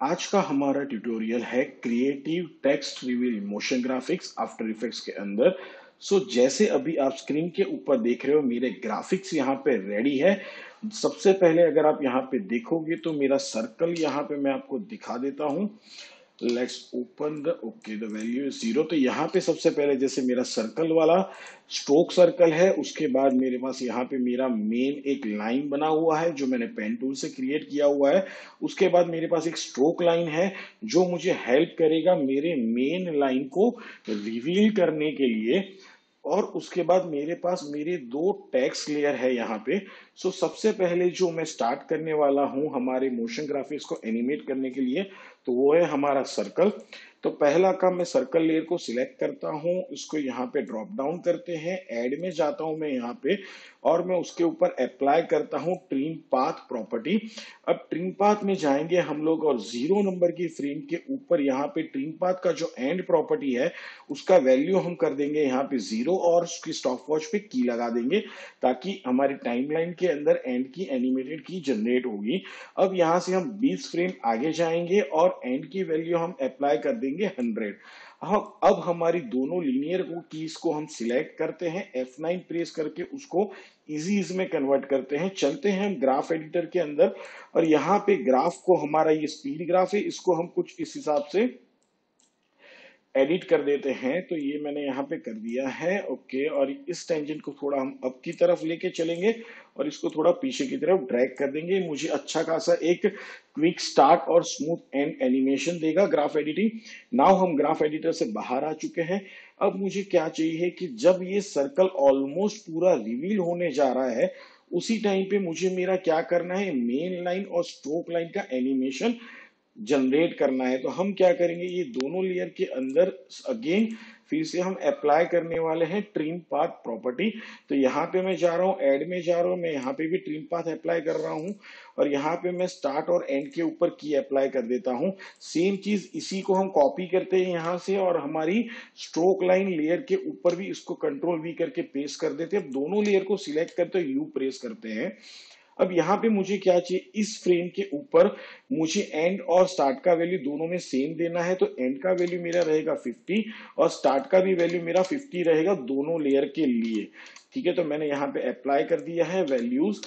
आज का हमारा ट्यूटोरियल है creative text reveal motion graphics after effects के अंदर। सो so, जैसे अभी आप स्क्रीन के ऊपर देख रहे हो मेरे ग्राफिक्स यहाँ पे रेडी है। सबसे पहले अगर आप यहाँ पे देखोगे तो मेरा सर्कल यहाँ पे मैं आपको दिखा देता हूँ। Let's open the okay the value is zero तो यहाँ पे सबसे पहले जैसे मेरा सर्कल वाला स्ट्रोक सर्कल है, उसके बाद मेरे पास यहाँ पे मेरा मेन एक लाइन बना हुआ है, जो मैंने पेन टूल से क्रिएट किया हुआ है। उसके बाद मेरे पास एक स्ट्रोक लाइन है, जो मुझे हेल्प करेगा मेरे मेन लाइन को रिवील करने के लिए। और उसके बाद मेरे पास मेरे दो टैक्स लेयर है यहाँ पे। सो so, सबसे पहले जो मैं स्टार्ट करने वाला हूँ हमारे मोशन ग्राफिक्स को एनिमेट करने के लिए तो वो है हमारा सर्कल तो पहला काम मैं सर्कल लेयर को सिलेक्ट करता हूँ, इसको यहाँ पे ड्रॉप डाउन करते हैं एड में जाता हूँ मैं यहाँ पे, और मैं उसके ऊपर अप्लाई करता हूँ ट्रीम पाथ प्रॉपर्टी अब ट्रीम पाथ में जाएँगे हम लोग और ज़ीरो नंबर की फ्रेम के ऊपर यहाँ पे ट्रीम पाथ का जो एंड प्रॉपर्टी है, उसका वैल्यू हम कर देंगे यहाँ पे ज़ीरो और उसकी स्टॉप वॉच पे की लगा देंगे, ताकि हमारी टाइमलाइन के अंदर एंड की एनिमेटेड की जनरेट होगी। अब यहाँ से हम 20 फ्रेम आगे जाएँगे और एंड की वैल्यू हम अप्लाई कर देंगे हंड्रेड। हम, अब हमारी दोनों लीनियर कीज को हम सिलेक्ट करते हैं F9 प्रेस करके उसको इजी इज़ में कन्वर्ट करते हैं। चलते हैं हम ग्राफ एडिटर के अंदर और यहाँ पे ग्राफ को हमारा ये स्पीड ग्राफ है, इसको हम कुछ इस हिसाब से एडिट कर देते हैं तो ये मैंने यहाँ पे कर दिया है ओके और इस टेंजेंट को थोड़ा हम अप की तरफ़ लेके चलेंगे और इसको थोड़ा पीछे की तरफ़ ड्रैग कर देंगे। मुझे अच्छा खासा एक क्विक स्टार्ट और स्मूथ एंड एनिमेशन देगा ग्राफ एडिटिंग नाउ हम ग्राफ एडिटर से बाहर आ चुके हैं। अब मुझे क्या चाहिए कि जब ये सर्कल ऑलमोस्ट पूरा रिवील होने जा रहा है, उसी टाइम पे मुझे मेरा क्या करना है? मेन लाइन और स्ट्रोक लाइन का एनिमेशन जनरेट करना है तो हम क्या करेंगे? ये दोनों लेयर के अंदर अगेन फिर से हम अप्लाई करने वाले हैं ट्रिम पाथ प्रॉपर्टी तो यहाँ पे मैं जा रहा हूँ एड में जा रहा हूँ, मैं यहाँ पे भी ट्रिम पाथ अप्लाई कर रहा हूँ और यहाँ पे मैं स्टार्ट और एंड के ऊपर की अप्लाई कर देता हूँ। सेम चीज़ इसी को हम कॉपी करते हैं यहाँ से और हमारी स्ट्रोक लाइन लेयर के ऊपर भी इसको कंट्रोल वी करके पेस्ट कर देते हैं। दोनों लेयर को सिलेक्ट करते यू प्रेस करते हैं। अब यहाँ पे मुझे क्या चाहिए? इस फ्रेम के ऊपर मुझे एंड और स्टार्ट का वैल्यू दोनों में सेम देना है तो एंड का वैल्यू मेरा रहेगा 50 और स्टार्ट का भी वैल्यू मेरा 50 रहेगा दोनों लेयर के लिए। ठीक है तो मैंने यहाँ पे अप्लाई कर दिया है वैल्यूज़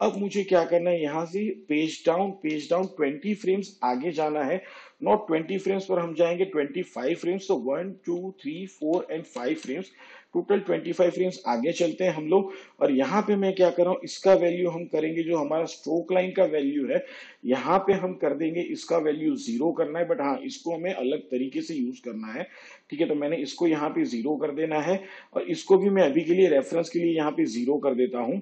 अब मुझे क्या करना है यहाँ से? Page down page down 20 frames आगे जाना है। नॉट 20 फ्रेम्स पर हम जाएँगे 25 फ्रेम्स तो one two three four and five frames total 25 frames आगे चलते हैं हम लोग। और यहाँ पे मैं क्या कर रहा हूँ, इसका वैल्यू हम करेंगे जो हमारा स्ट्रोक लाइन का वैल्यू है, यहाँ पे हम कर देंगे इसका वैल्यू ज़ीरो करना है बट हाँ इसको हमें अलग तरीके से यूज़ करना है। ठीक है तो मैंने इसको यहाँ पे ज़ीरो कर देना है, और इसको भी मैं अभी के लिए रेफरेंस के लिए यहाँ पे ज़ीरो कर देता हूँ।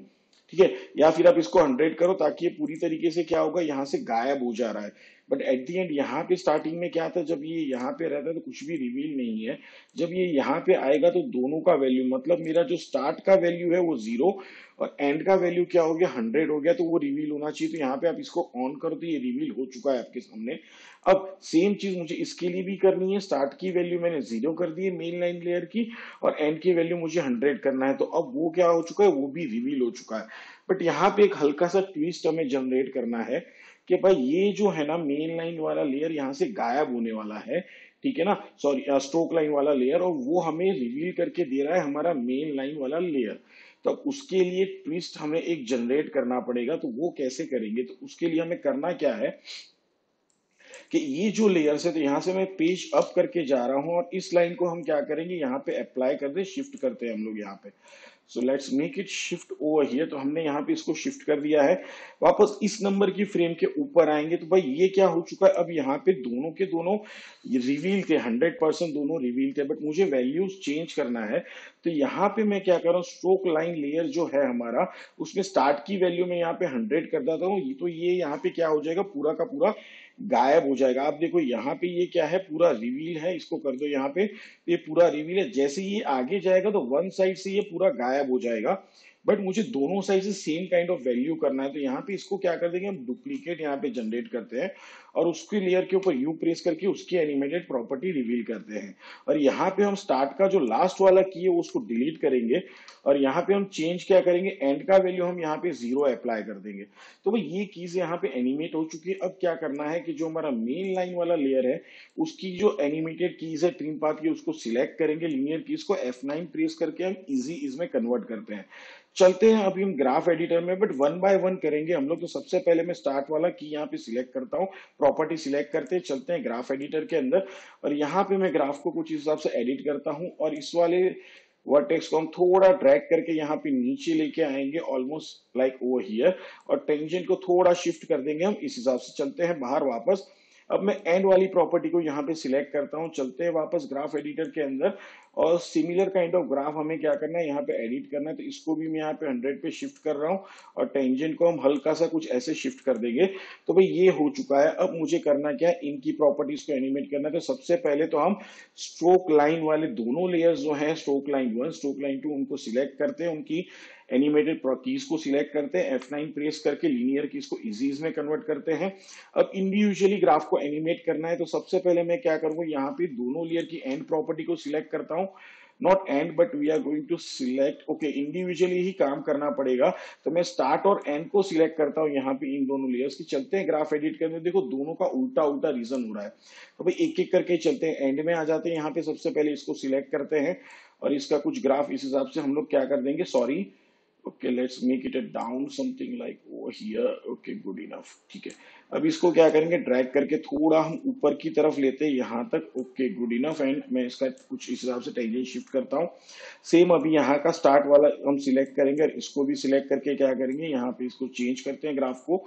ठीक है, या फिर आप इसको हंड्रेड करो ताकि ये पूरी तरीके से क्या होगा, यहाँ से गायब हो जा रहा है। बट एट दी एंड यहाँ पे स्टार्टिंग में क्या था? जब ये यहाँ पे रहता है तो कुछ भी रिवील नहीं है। जब ये यहाँ पे आएगा तो दोनों का वैल्यू मतलब मेरा जो स्टार्ट का वैल्यू है वो ज़ीरो और एंड का वैल्यू क्या हो गया? हंड्रेड हो गया। तो वो रिवील होना चाहिए। तो यहाँ पे आप इसको ऑन कर दो ये रिवील हो चुका है आपके सामने। अब सेम चीज़ मुझे इसके लिए भी करनी है। स्टार्ट की वैल्यू मैंने ज़ीरो कर दी है मेन लाइन लेयर की और एंड की वैल्यू मुझे हंड्रेड करना है। तो अब वो क्या हो चुका है? वो भी रिवील हो चुका है। बट यहाँ पे एक हल्का सा ट्विस्ट हमें जनरेट करना है। कि भाई ये जो है ना मेन लाइन वाला लेयर यहाँ से गायब होने वाला है, ठीक है ना? सॉरी स्ट्रोक लाइन वाला लेयर और वो हमें रिवील करके दे रहा है हमारा मेन लाइन वाला लेयर तो उसके लिए ट्विस्ट हमें एक जनरेट करना पड़ेगा तो वो कैसे करेंगे? तो उसके लिए हमें करना क्या है कि ये जो लेयर है तो यहाँ से मैं पेज अप करके जा रहा हूँ और इस लाइन को हम क्या करेंगे? यहाँ पे अप्लाई कर दे शिफ्ट करते हैं हम लोग यहाँ पे. So let's make it shift over here तो हमने यहाँ पे इसको शिफ्ट कर दिया है। वापस इस नंबर की फ्रेम के ऊपर आएँगे। तो भाई ये क्या हो चुका है? अब यहाँ पे दोनों के दोनों रिवील थे। हंड्रेड परसेंट दोनों रिवील थे। बट मुझे वैल्यूज़ चेंज करना है। तो यहाँ पे मैं क्या कर रहा हूँ? स्ट्रोक लाइन लेयर जो है हमारा, उसमें स्टार्ट की वैल्यू में यहाँ पे हंड्रेड कर देता हूँ। तो ये यहाँ पे क्या हो जाएगा? पूरा का पूरा गायब हो जाएगा। आप देखो, यहाँ पे ये क्या है? पूरा रिवील है, इसको कर दो यहाँ पे। ये पूरा रिवील है। जैसे ये आगे जाएगा तो वन साइड से ये पूरा गायब हो जाएगा। बट मुझे दोनों साइड से सेम काइंड ऑफ़ वैल्यू करना है। तो यहाँ पे इसको क्या कर देंगे? हम डुप्लीकेट यहाँ पे जनरेट करते हैं। और उसके लेयर के ऊपर यू प्रेस करके उसकी एनिमेटेड प्रॉपर्टी रिवील करते हैं। और यहाँ पे हम स्टार्ट का जो लास्ट वाला की है, उसको डिलीट करेंगे। और यहाँ पे हम चेंज क्या करेंगे? एंड का वैल्यू हम यहाँ पे ज़ीरो अप्लाई कर देंगे। तो भाई ये कीज यहाँ पे एनिमेट हो चुकी है। अब क्या करना है कि जो हमारा मेन लाइन वाला लेयर है, उसकी जो एनिमेटेड कीज है ट्रिम पाथ की, उसको सिलेक्ट करेंगे। लीनियर कीज को F9 प्रेस करके हम इजी इसमें कन्वर्ट करते हैं। चलते हैं अभी हम ग्राफ एडिटर में बट वन बाय वन करेंगे। हम लोग तो सबसे पहले मैं स्टार्ट वाला की यहाँ पे सिलेक्ट करता हूँ। प्रॉपर्टी सिलेक्ट करते हैं, चलते हैं ग्राफ एडिटर के अंदर और यहाँ पे मैं ग्राफ को कुछ हिसाब से एडिट करता हूँ और इस वाले वर्टेक्स को हम थोड़ा ड्रैग करके यहाँ पे नीचे लेके आएँगे ऑलमोस्ट लाइक ओवर हियर और टेंजेंट को थोड़ा शिफ्ट कर देंगे हम, इस हिसाब से चलते हैं बाहर वापस। अब मैं एंड वाली प्रॉपर्टी को यहाँ पे सिलेक्ट करता हूँ, चलते हैं वापस ग्राफ एडिटर के अंदर और सिमिलर काइंड ऑफ़ ग्राफ हमें क्या करना है, यहाँ पे एडिट करना है तो इसको भी मैं यहाँ पे 100 पे शिफ्ट कर रहा हूँ और टेंजेंट को हम हल्का सा कुछ ऐसे शिफ्ट कर देंगे। तो भाई ये हो चुका है, अब मुझे करना क्या है, इनकी प्रॉपर्टीज़ को एनिमेट करना है। तो सबसे पहले तो हम स्ट्रोक लाइन वाले दोनों लेयर्स जो है stroke line one stroke line two उनको सिलेक्ट करते हैं, उनकी एनिमेटेड कीज को सिलेक्ट करते हैं एफ़ नाइन प्रेस करके लीनियर को इजीज में कन्वर्ट करते हैं। अब इंडिविजुअली ग्राफ को एनिमेट करना है तो सबसे पहले मैं क्या करूँगा यहाँ पे दोनों लेयर की एंड प्रॉपर्टी को सिलेक्ट करता हूँ। Not and but we are going to select okay individually ही काम करना पड़ेगा। तो मैं स्टार्ट और एंड को सिलेक्ट करता हूँ यहाँ पे इन दोनों लेयर्स की। चलते हैं ग्राफ एडिट करने। देखो, दोनों का उल्टा उल्टा रीजन हो रहा है। तो भाई एक एक करके चलते हैं। एंड में आ जाते हैं। यहाँ पे सबसे पहले इसको सिलेक्ट करते हैं। और इसका कुछ ग्राफ इस हिसाब से हम लोग क्या कर देंगे? Sorry okay let's make it down something like here okay good enough ठीक है। अब इसको क्या करेंगे? ड्रैग करके थोड़ा हम ऊपर की तरफ़ लेते हैं, यहाँ तक। ओके गुड इनफ एंड मैं इसका कुछ इस हिसाब से टेंजेंट शिफ्ट करता हूँ। सेम अभी यहाँ का स्टार्ट वाला हम सिलेक्ट करेंगे और इसको भी सिलेक्ट करके क्या करेंगे? यहाँ पे इसको चेंज करते हैं ग्राफ को।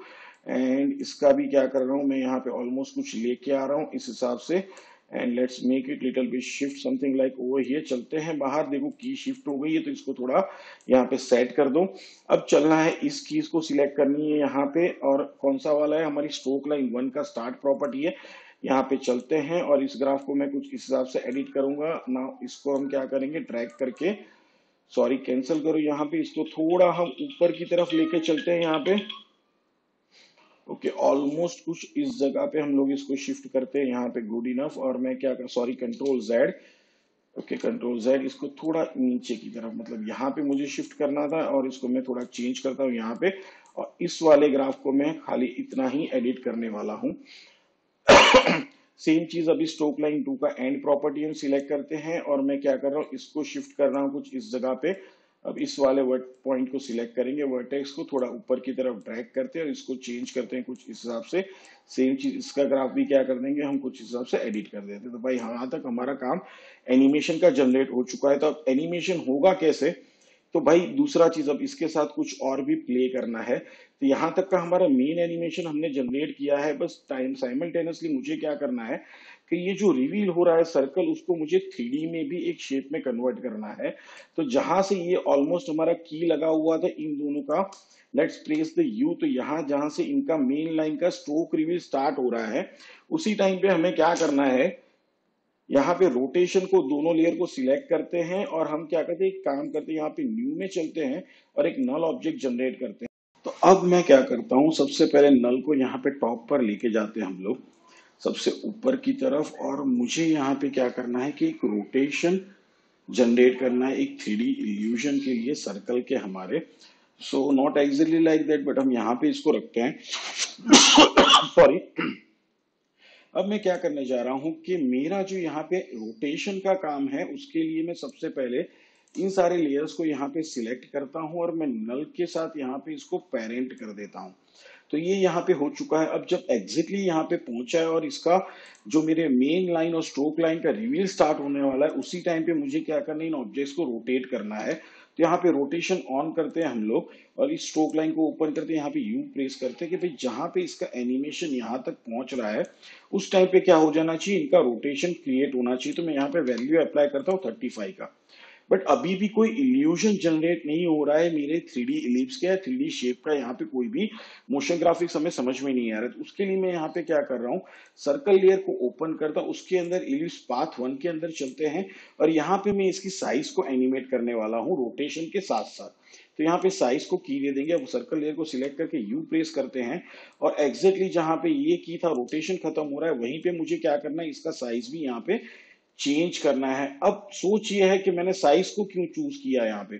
एंड इसका भी क्या कर रहा हूँ? मैं यहाँ पे ऑलमोस्ट कुछ लेके आ रहा हूँ। इस हिसाब से and let's make it little bit shift something like over here चलते हैं बाहर। देखो की शिफ्ट हो गई है तो इसको थोड़ा यहाँ पे सेट कर दो। अब चलना है इस कीज को सिलेक्ट करनी है यहाँ पे, और कौन सा वाला है? हमारी स्ट्रोक लाइन वन का स्टार्ट प्रॉपर्टी है। यहाँ पे चलते हैं, और इस ग्राफ को मैं कुछ इस हिसाब से एडिट करूँगा। ना इसको हम क्या करेंगे? ड्रैग करके। सॉरी कैंसिल करो यहाँ पे। इसको थोड़ा हम ऊपर की तरफ़ लेके चलते हैं यहाँ पे। ओके ऑलमोस्ट कुछ इस जगह पे हम लोग इसको शिफ्ट करते हैं, यहाँ पे गुड इनफ और मैं क्या कर sorry control Z okay control Z इसको थोड़ा नीचे की तरफ़ मतलब यहाँ पे मुझे शिफ्ट करना था और इसको मैं थोड़ा चेंज करता हूँ यहाँ पे और इस वाले ग्राफ को मैं खाली इतना ही एडिट करने वाला हूँ। सेम चीज़ अभी स्ट्रोक लाइन टू का एंड प्रॉपर्टी हम सिलेक्ट करते हैं और मैं क्या कर रहा हूँ, इसको शिफ्ट कर रहा हूँ कुछ इस जगह पे। अब इस वाले वर्ड पॉइंट को सिलेक्ट करेंगे वर्टेक्स को थोड़ा ऊपर की तरफ़ ड्रैग करते हैं और इसको चेंज करते हैं कुछ इस हिसाब से। सेम चीज़, इसका ग्राफ भी क्या कर देंगे, हम कुछ हिसाब से एडिट कर देते हैं। तो भाई यहाँ तक हमारा काम एनिमेशन का जनरेट हो चुका है। तो अब एनिमेशन होगा कैसे? तो भाई दूसरा चीज़, अब इसके साथ कुछ और भी प्ले करना है। तो यहाँ तक का हमारा मेन एनिमेशन हमने जनरेट किया है। बस टाइम साइमल्टेनियसली मुझे क्या करना है? कि ये जो रिवील हो रहा है सर्कल उसको मुझे थ्री में भी एक शेप में कन्वर्ट करना है। तो जहाँ से ये ऑलमोस्ट हमारा की लगा हुआ था इन दोनों का लेट्स प्लेस द यू तो यहाँ जहाँ से इनका मेन लाइन का स्ट्रोक रिवील स्टार्ट हो रहा है, उसी टाइम पे हमें क्या करना है? यहाँ पे रोटेशन को दोनों लेयर को सिलेक्ट करते हैं और हम क्या करते हैं? काम करते हैं, यहाँ पे न्यू में चलते हैं और एक नल ऑब्जेक्ट जनरेट करते हैं। तो अब मैं क्या करता हूँ, सबसे पहले नल को यहाँ पे टॉप पर लेके जाते हैं हम लोग। सबसे ऊपर की तरफ़ और मुझे यहाँ पे क्या करना है कि एक रोटेशन जनरेट करना है, एक थ्री डी इल्यूजन के लिए सर्कल के हमारे। So not exactly like that but हम यहाँ पे इसको रखते हैं। सॉरी अब मैं क्या करने जा रहा हूँ कि मेरा जो यहाँ पे रोटेशन का काम है, उसके लिए मैं सबसे पहले इन सारे लेयर्स को यहाँ पे सिलेक्ट करता हूँ और मैं नल के साथ यहाँ पे इसको पेरेंट कर देता हूँ। तो ये यहाँ पे हो चुका है। अब जब एग्जैक्टली यहाँ पे पहुँचा है और इसका जो मेरे मेन लाइन और स्ट्रोक लाइन का रिवील स्टार्ट होने वाला है, उसी टाइम पे मुझे क्या करना है? इन ऑब्जेक्ट्स को रोटेट करना है। तो यहाँ पे रोटेशन ऑन करते हैं हम लोग और इस स्ट्रोक लाइन को ओपन करते हैं। यहाँ पे यू प्रेस करते हैं कि भाई जहाँ पे इसका एनिमेशन यहाँ तक पहुँच रहा है, उस टाइम पे क्या हो जाना चाहिए? इनका रोटेशन क्रिएट होना चाहिए। तो मैं यहाँ पे वैल्यू अप्लाई करता हूँ थर्टी फाइव का। बट अभी भी कोई इल्यूजन जनरेट नहीं हो रहा है मेरे थ्री डी इलिप्स का थ्री डी शेप का, यहाँ पे कोई भी मोशन ग्राफिक्स हमें समझ में नहीं आ रहा तो उसके लिए मैं यहाँ पे क्या कर रहा हूँ? सर्कल लेयर को ओपन करता हूँ। उसके अंदर इलिप्स पाथ वन के अंदर चलते हैं और यहाँ पे मैं इसकी साइज़ को एनिमेट करने वाला हूँ रोटेशन के साथ साथ तो यहाँ पे साइज़ को की दे देंगे। अब सर्कल लेयर को सिलेक्ट करके यू प्रेस करते हैं और एग्जैक्टली जहाँ पे ये की था रोटेशन खत्म हो रहा है, वहीं पे मुझे क्या करना है? इसका साइज़ भी यहाँ पे चेंज करना है। अब सोच ये है कि मैंने साइज़ को क्यों चूज़ किया यहाँ पे?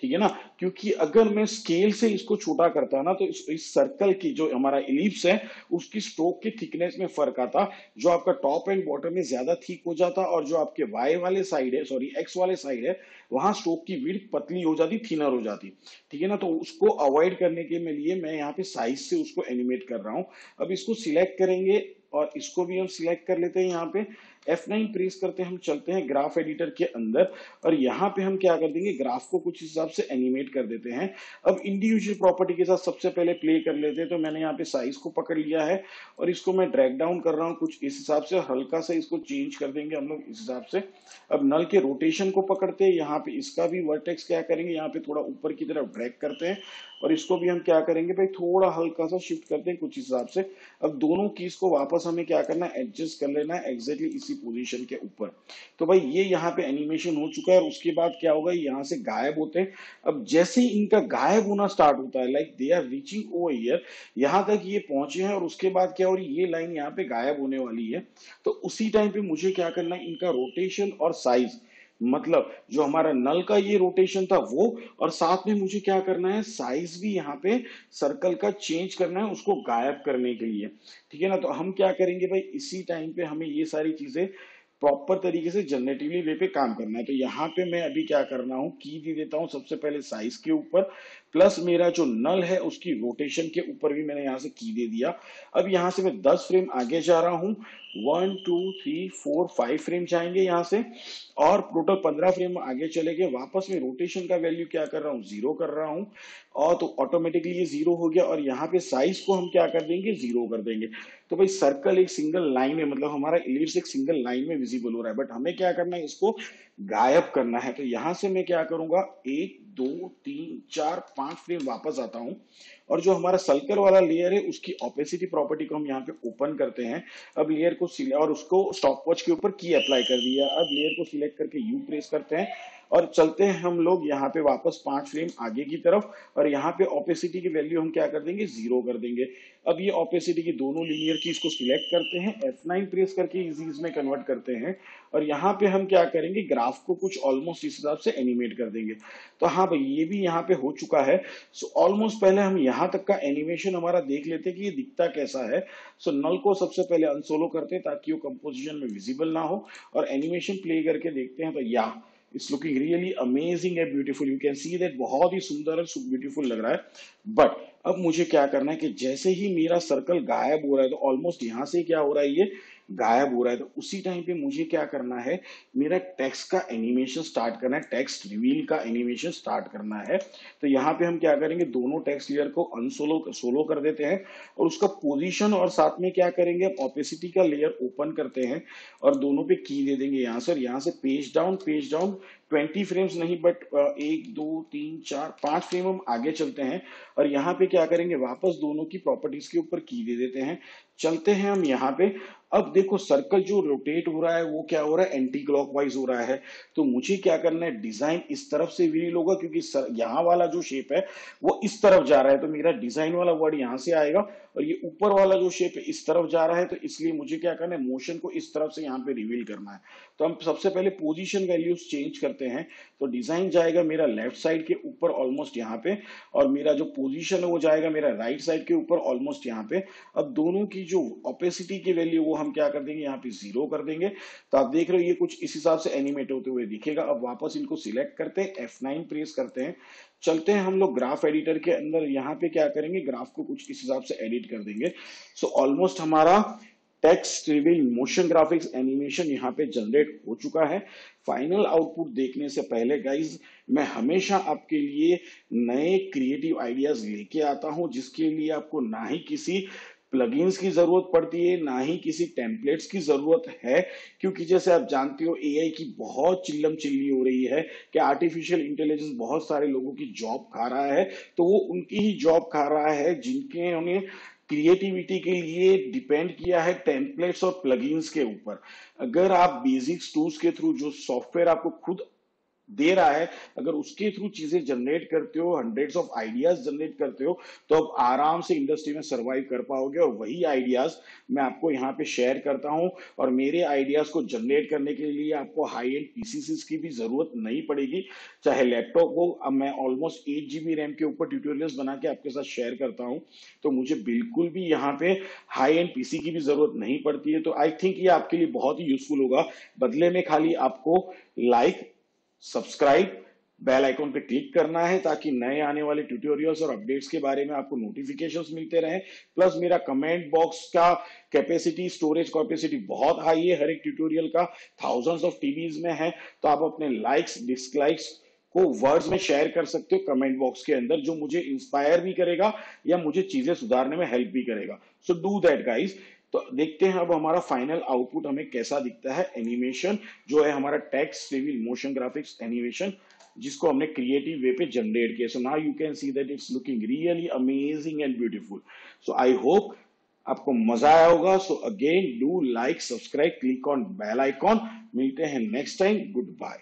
ठीक है ना? क्योंकि अगर मैं स्केल से इसको छोटा करता ना तो इस, इस सर्कल की जो हमारा इलिप्स है उसकी स्ट्रोक की थिकनेस में फ़र्क आता जो आपका टॉप एंड बॉटम में ज़्यादा थिक हो जाता और जो आपके वाई वाले साइड है सॉरी एक्स वाले साइड है वहाँ स्ट्रोक की विड पतली हो जाती थिनर हो जाती। ठीक है ना? तो उसको अवॉइड करने के लिए मैं यहाँ पे साइज़ से उसको एनिमेट कर रहा हूँ। अब इसको सिलेक्ट करेंगे और इसको भी हम सिलेक्ट कर लेते हैं यहाँ पे। F9 प्रेस करते हम चलते हैं ग्राफ एडिटर के अंदर और यहाँ पे हम क्या कर देंगे? ग्राफ को कुछ हिसाब से एनिमेट कर देते हैं। अब इंडिविजुअल प्रॉपर्टी के साथ सबसे पहले प्ले कर लेते हैं। तो मैंने यहाँ पे साइज़ को पकड़ लिया है और इसको मैं ड्रैग डाउन कर रहा हूँ कुछ इस हिसाब से हल्का सा इसको चेंज कर देंगे हम लोग इस हिसाब से। अब नल के रोटेशन को पकड़ते हैं। यहाँ पे इसका भी वर्टेक्स क्या करेंगे? यहाँ पे थोड़ा ऊपर की तरफ़ ड्रैग करते हैं और इसको भी हम क्या करेंगे? भाई थोड़ा हल्का सा शिफ्ट करते हैं कुछ हिसाब से। अब दोनों कीज को वापस हमें क्या करना है? एडजस्ट कर लेना है। एग्जैक्टली इसी पोजीशन के ऊपर। तो भाई ये यहाँ पे एनिमेशन हो चुका है और उसके बाद क्या होगा? यहाँ से गायब होते हैं। अब जैसे ही इनका गायब होना स्टार्ट होता है like they are reaching over here यहाँ तक ये पहुँचे हैं और उसके बाद क्या हो रही ये लाइन यहाँ पे गायब होने वाली है। तो उसी टाइम पे मुझे क्या करना है? इनका रोटेशन और साइज़ मतलब जो हमारा नल का ये रोटेशन था वो, और साथ में मुझे क्या करना है साइज़ भी यहाँ पे सर्कल का चेंज करना है उसको गायब करने के लिए। ठीक है ना? तो हम क्या करेंगे भाई? इसी टाइम पे हमें ये सारी चीज़ें प्रॉपर तरीके से जनरेटिवली वे पे काम करना है। तो यहाँ पे मैं अभी क्या करना हूँ की दे देता हूँ सबसे पहले साइज़ के ऊपर प्लस मेरा जो नल है उसकी रोटेशन के ऊपर भी मैंने यहाँ से की दे दिया। अब यहाँ से मैं 10 फ्रेम आगे जा रहा हूँ। One two three four five frame जाएँगे यहाँ से और टोटल पंद्रह फ्रेम आगे चले गए वापस में रोटेशन का वैल्यू क्या कर रहा हूँ? ज़ीरो कर रहा हूँ और तो ऑटोमेटिकली ये ज़ीरो हो गया और यहाँ पे साइज़ को हम क्या कर देंगे? ज़ीरो कर देंगे। तो भाई सर्कल एक सिंगल लाइन में मतलब हमारा इलिप्स एक सिंगल लाइन में विजिबल हो रहा है। बट हमें क्या करना है? इसको गायब करना है। तो यहाँ से मैं क्या करूँगा? एक, दो, तीन, चार, पाँच फ्रेम वापस आता हूँ। और जो हमारा सल्कर वाला लेयर है, उसकी ऑपेसिटी प्रॉपर्टी को हम यहाँ पे ओपन करते हैं। अब लेयर को और उसको स्टॉप वॉच के ऊपर की अप्लाई कर दिया। अब लेयर को सिलेक्ट करके यू प्रेस करते हैं। और चलते हैं हम लोग यहाँ पे वापस पाँच फ्रेम आगे की तरफ़ और यहाँ पे ऑपेसिटी की वैल्यू हम क्या कर देंगे? ज़ीरो कर देंगे। अब ये ऑपेसिटी की दोनों लीनियर की इसको सिलेक्ट करते हैं F9 प्रेस करके इजीज में कन्वर्ट करते हैं और यहाँ पे हम क्या करेंगे? ग्राफ को कुछ ऑलमोस्ट इस हिसाब से एनिमेट कर देंगे। तो हाँ भाई ये भी यहाँ पे हो चुका है। सो so, ऑलमोस्ट पहले हम यहाँ तक का एनिमेशन हमारा देख लेते कि ये दिखता कैसा है। सो so, नल को सबसे पहले अनसोलो करते हैं ताकि वो कंपोजिशन में विजिबल ना हो और एनिमेशन प्ले करके देखते हैं तो yeah. It's looking really amazing and beautiful you can see that बहुत ही सुंदर और ब्यूटीफुल लग रहा है। बट अब मुझे क्या करना है कि जैसे ही मेरा सर्कल गायब हो रहा है तो ऑलमोस्ट यहाँ से क्या हो रहा है ये? गायब हो रहा है तो उसी टाइम पे मुझे क्या करना है, मेरा टेक्स्ट का एनिमेशन स्टार्ट करना है टेक्स्ट रिवील का एनिमेशन स्टार्ट करना है। तो यहाँ पे हम क्या करेंगे, दोनों टेक्स्ट लेयर को अनसोलो सोलो कर देते हैं और उसका पोजीशन और साथ में क्या करेंगे ऑपेसिटी का लेयर ओपन करते हैं और दोनों पे की दे देंगे यहाँ से यहाँ से page down page down twenty frames नहीं बट एक दो तीन चार पाँच फ्रेम हम आगे चलते हैं और यहाँ पे क्या करेंगे वापस दोनों की प्रॉपर्टीज़ के ऊपर की दे देते हैं। चलते हैं हम यहाँ पे। अब देखो सर्कल जो रोटेट हो रहा है वो क्या हो रहा है? एंटी क्लॉकवाइज हो रहा है। तो मुझे क्या करना है? डिज़ाइन इस तरफ़ से व्हील होगा क्योंकि सर, यहाँ वाला जो शेप है वो इस तरफ़ जा रहा है। तो मेरा डिज़ाइन वाला वर्ड यहाँ से आएगा और ये ऊपर वाला जो शेप है इस तरफ़ जा रहा है। तो इसलिए मुझे क्या करना है? मोशन को इस तरफ़ से यहाँ पे रिवील करना है। तो हम सबसे पहले पोजिशन वैल्यूज़ चेंज करते हैं तो डिज़ाइन जाएगा मेरा लेफ़्ट साइड के ऊपर ऑलमोस्ट यहाँ पे और मेरा जो पोजिशन है वो जाएगा मेरा राइट right साइड के ऊपर ऑलमोस्ट यहाँ पे। अब दोनों की जो ऑपेसिटी की वैल्यू वो हम क्या कर देंगे यहाँ पे ज़ीरो कर देंगे। तो आप देख रहे हो ये कुछ इस हिसाब से एनिमेट होते हुए दिखेगा। अब वापस इनको सिलेक्ट करते हैं F9 प्रेस करते हैं। चलते हैं हम लोग ग्राफ एडिटर के अंदर। यहाँ पे क्या करेंगे ग्राफ को कुछ इस हिसाब से एडिट कर देंगे। सो so, ऑलमोस्ट हमारा text reveal motion graphics animation यहाँ पे जनरेट हो चुका है। फाइनल आउटपुट देखने से पहले गाइज़ मैं हमेशा आपके लिए नए क्रिएटिव आइडियाज़ लेके आता हूँ, जिसके लिए आपको ना ही किसी प्लगइन्स की ज़रूरत पड़ती है, ना ही किसी टेम्पलेट्स की ज़रूरत है, क्योंकि जैसे आप जानते हो एआई की बहुत चिल्लम चिल्ली हो रही है कि आर्टिफिशियल इंटेलिजेंस बहुत सारे लोगों की जॉब खा रहा है। तो वो उनकी ही जॉब खा रहा है, जिनके उन्हें क्रिएटिविटी के लिए डिपेंड किया है टेम्पलेट्स और प्लगइन्स के ऊपर। अगर आप बेसिक्स टूल्स के थ्रू जो सॉफ्टवेयर आपको खुद दे रहा है, अगर उसके थ्रू चीज़ें जनरेट करते हो हंड्रेड्स ऑफ़ आइडियाज़ जनरेट करते हो तो आप आराम से इंडस्ट्री में सरवाइव कर पाओगे। और वही आइडियाज़ मैं आपको यहाँ पे शेयर करता हूँ। और मेरे आइडियाज़ को जनरेट करने के लिए आपको हाई एंड पीसीसी की भी ज़रूरत नहीं पड़ेगी। चाहे लैपटॉप हो, अब मैं ऑलमोस्ट एट जीबी रैम के ऊपर ट्यूटोरियल्स बना के आपके साथ शेयर करता हूँ। तो मुझे बिल्कुल भी यहाँ पे हाई एंड पीसी की भी ज़रूरत नहीं पड़ती है। तो आई थिंक ये आपके लिए बहुत ही यूजफुल होगा। बदले में खाली आपको लाइक सब्सक्राइब, बेल आइकॉन पे क्लिक करना है ताकि नए आने वाले ट्यूटोरियल्स और अपडेट्स के बारे में आपको नोटिफिकेशंस मिलते रहे। प्लस मेरा कमेंट बॉक्स का कैपेसिटी, स्टोरेज कैपेसिटी बहुत हाई है हर एक ट्यूटोरियल का। थाउजेंड्स ऑफ़ टीवीज में है। तो आप अपने लाइक्स डिसलाइक्स को वर्ड्स में शेयर कर सकते हो कमेंट बॉक्स के अंदर, जो मुझे इंस्पायर भी करेगा या मुझे चीज़ें सुधारने में हेल्प भी करेगा। सो डू दैट गाइज़ तो देखते हैं अब हमारा फाइनल आउटपुट हमें कैसा दिखता है? एनिमेशन जो है हमारा text reveal motion graphics animation जिसको हमने क्रिएटिव वे पे जनरेट किया। So now you can see that it's looking really amazing and beautiful so I hope आपको मज़ा आया होगा। So again do like subscribe click on bell icon मिलते हैं नेक्स्ट टाइम गुड बाय